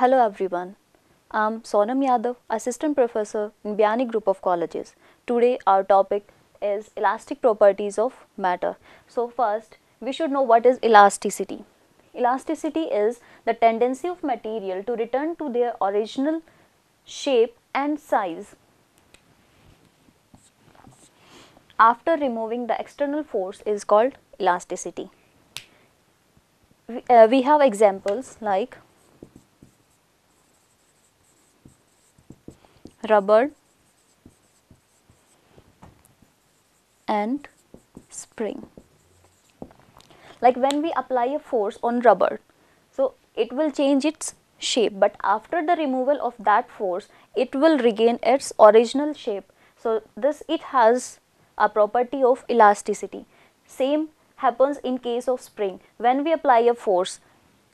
Hello everyone. I'm Sonam Yadav, Assistant Professor in Biyani Group of Colleges. Today our topic is elastic properties of matter. So first we should know what is elasticity. Elasticity is the tendency of material to return to their original shape and size after removing the external force is called elasticity. We, uh, we have examples like rubber and spring. Like when we apply a force on rubber, so it will change its shape but after the removal of that force it will regain its original shape. So this it has a property of elasticity. Same happens in case of spring. When we apply a force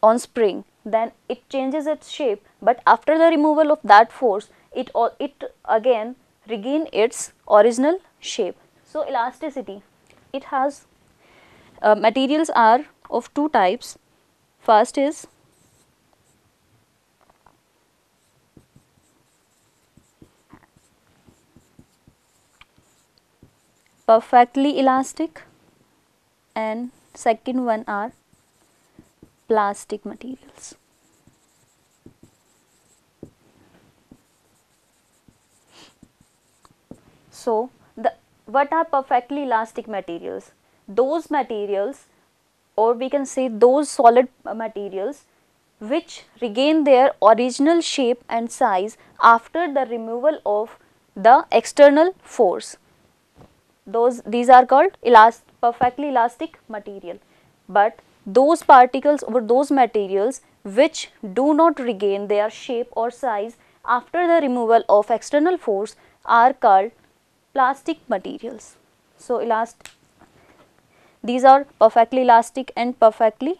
on spring then it changes its shape but after the removal of that force it, all it again regain its original shape. So elasticity it has uh, materials are of two types. First is perfectly elastic and second one are plastic materials. So, the what are perfectly elastic materials? Those materials or we can say those solid materials which regain their original shape and size after the removal of the external force those these are called elast perfectly elastic material but those particles or those materials which do not regain their shape or size after the removal of external force are called plastic materials. So elast these are perfectly elastic and perfectly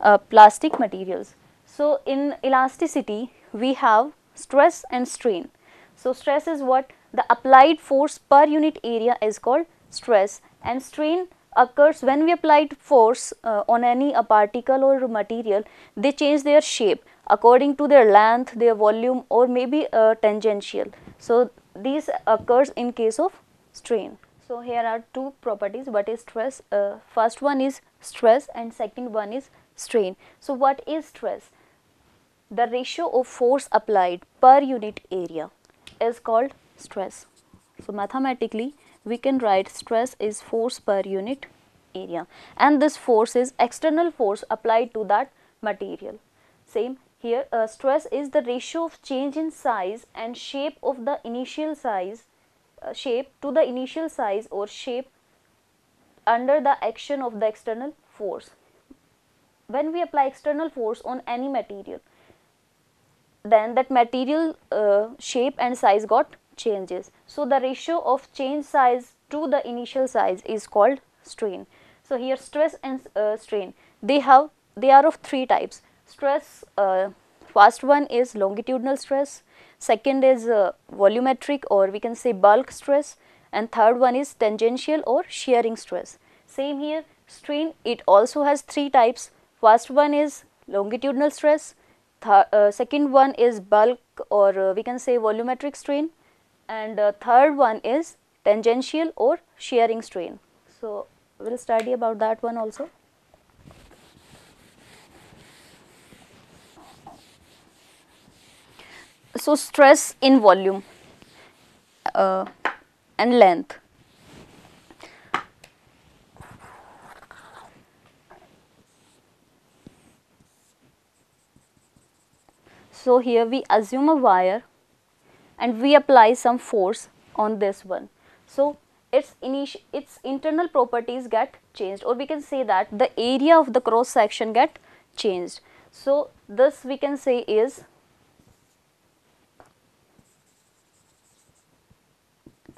uh, plastic materials. So in elasticity we have stress and strain. So stress is what the applied force per unit area is called stress. And strain occurs when we applied force uh, on any a particle or material they change their shape according to their length their volume or maybe uh, tangential. So these occurs in case of strain so here are two properties what is stress uh, first one is stress and second one is strain so what is stress the ratio of force applied per unit area is called stress. So, mathematically we can write stress is force per unit area and this force is external force applied to that material. Same here uh, stress is the ratio of change in size and shape of the initial size uh, shape to the initial size or shape under the action of the external force. When we apply external force on any material then that material uh, shape and size got changes. So, the ratio of change size to the initial size is called strain. So, here stress and uh, strain they have they are of three types stress uh, first one is longitudinal stress second is uh, volumetric or we can say bulk stress and third one is tangential or shearing stress. Same here strain it also has three types first one is longitudinal stress uh, second one is bulk or uh, we can say volumetric strain and uh, third one is tangential or shearing strain. So, we will study about that one also. So, stress in volume uh, and length. So, here we assume a wire and we apply some force on this one. So, its initial its internal properties get changed or we can say that the area of the cross section get changed. So, this we can say is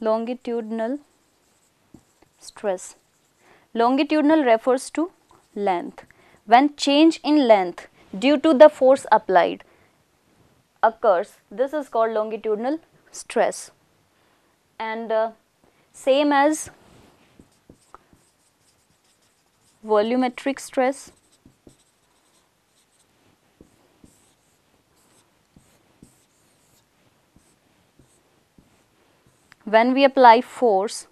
longitudinal stress. Longitudinal refers to length. When change in length due to the force applied occurs this is called longitudinal stress and uh, same as volumetric stress when we apply force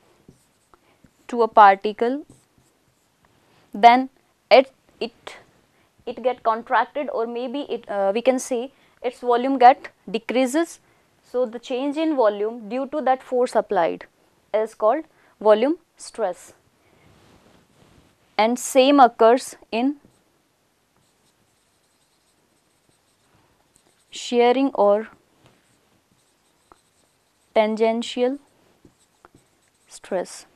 to a particle then it it it get contracted or maybe it uh, we can say its volume get decreases. So the change in volume due to that force applied is called volume stress. And same occurs in shearing or tangential stress.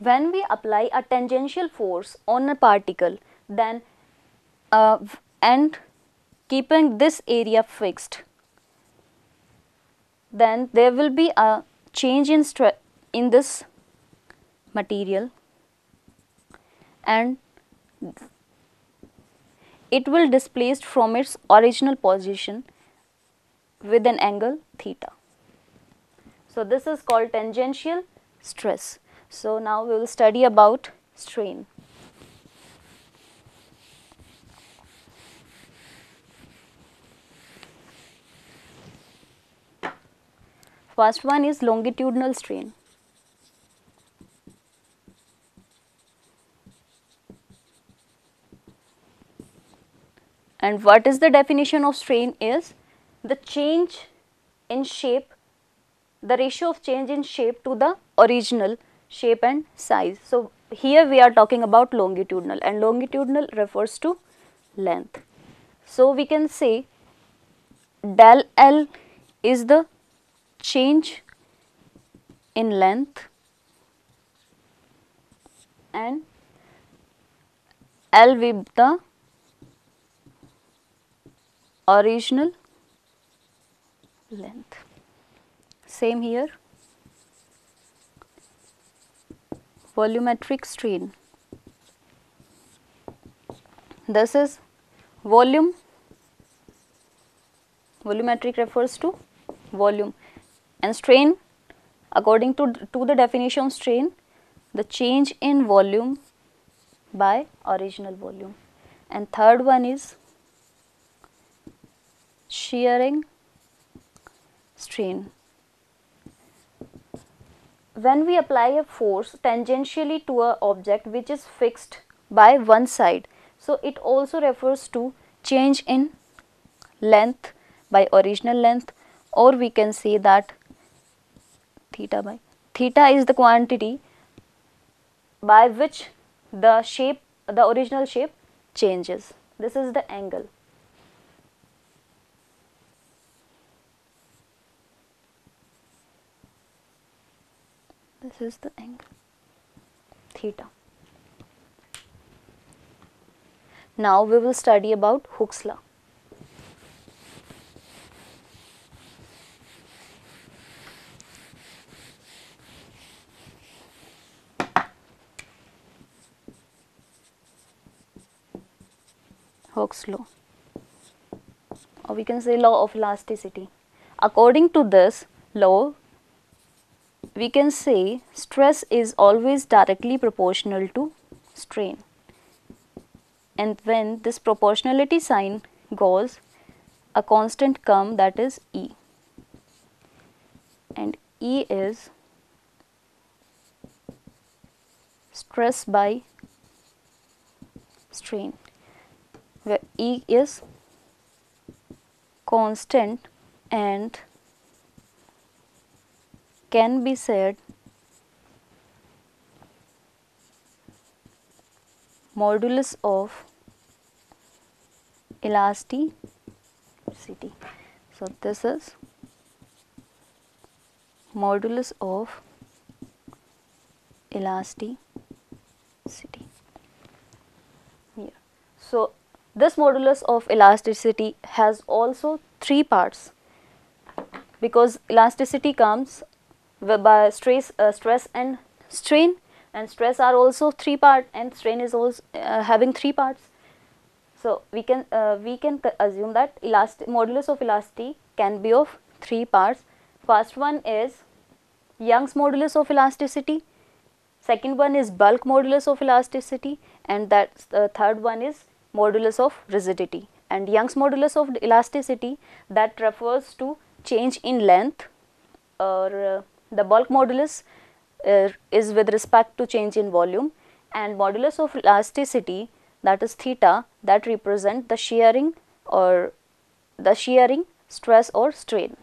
when we apply a tangential force on a particle then uh, and keeping this area fixed then there will be a change in stress in this material and it will displaced from its original position with an angle theta. So, this is called tangential stress. So, now we will study about strain. First one is longitudinal strain. And what is the definition of strain is the change in shape, the ratio of change in shape to the original shape and size. So, here we are talking about longitudinal and longitudinal refers to length. So, we can say del L is the change in length and L with the original length. Same here. volumetric strain. This is volume, volumetric refers to volume and strain according to, to the definition of strain the change in volume by original volume and third one is shearing strain when we apply a force tangentially to a object which is fixed by one side. So, it also refers to change in length by original length or we can say that theta by theta is the quantity by which the shape the original shape changes. This is the angle. this is the angle theta. Now we will study about Hooke's law. Hooke's law or we can say law of elasticity. According to this law, we can say stress is always directly proportional to strain. And when this proportionality sign goes, a constant come that is E. And E is stress by strain, where E is constant and can be said modulus of elasticity. So, this is modulus of elasticity here. So, this modulus of elasticity has also three parts because elasticity comes by stress, uh, stress and strain and stress are also three part and strain is also uh, having three parts. So, we can uh, we can assume that elastic modulus of elasticity can be of three parts. First one is Young's modulus of elasticity, second one is bulk modulus of elasticity and that the third one is modulus of rigidity and Young's modulus of elasticity that refers to change in length or uh, the bulk modulus uh, is with respect to change in volume and modulus of elasticity that is theta that represent the shearing or the shearing stress or strain.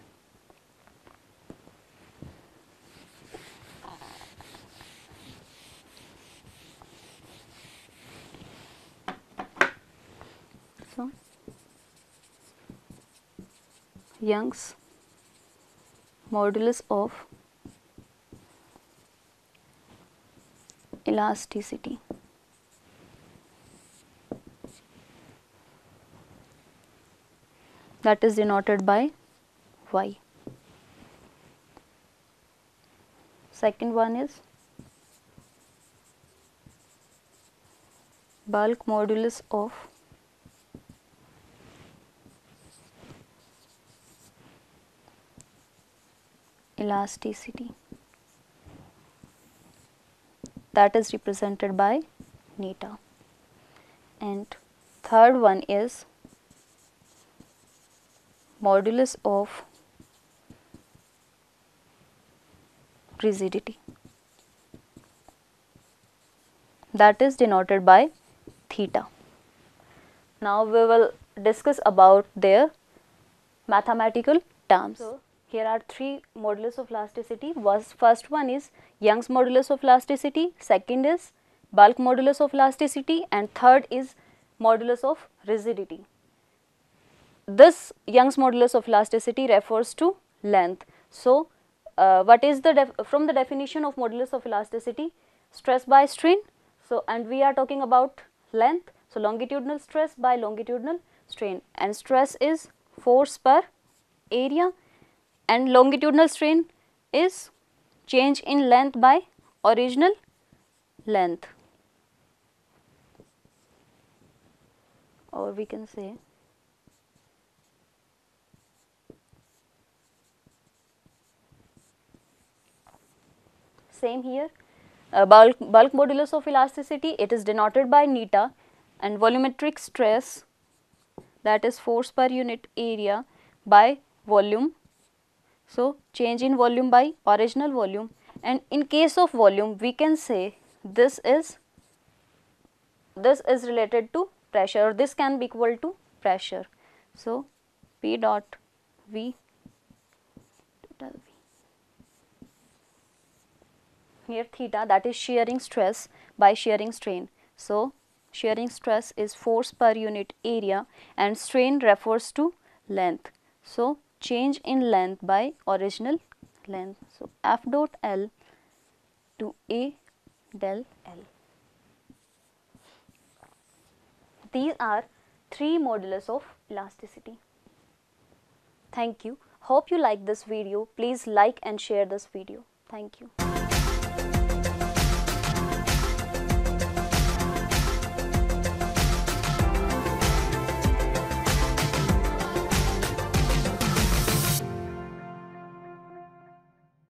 So, Young's modulus of elasticity. that is denoted by y. Second one is bulk modulus of elasticity that is represented by neta and third one is modulus of rigidity that is denoted by theta. Now we will discuss about their mathematical terms. So, here are three modulus of elasticity. First one is Young's modulus of elasticity, second is bulk modulus of elasticity and third is modulus of rigidity this Young's modulus of elasticity refers to length. So, uh, what is the from the definition of modulus of elasticity? Stress by strain. So, and we are talking about length. So, longitudinal stress by longitudinal strain and stress is force per area and longitudinal strain is change in length by original length or we can say same here. Uh, bulk, bulk modulus of elasticity, it is denoted by neta and volumetric stress that is force per unit area by volume. So, change in volume by original volume and in case of volume we can say this is this is related to pressure or this can be equal to pressure. So, P dot V total here theta that is shearing stress by shearing strain. So, shearing stress is force per unit area and strain refers to length. So, change in length by original length. So, F dot L to A del L. These are three modulus of elasticity. Thank you. Hope you like this video. Please like and share this video. Thank you.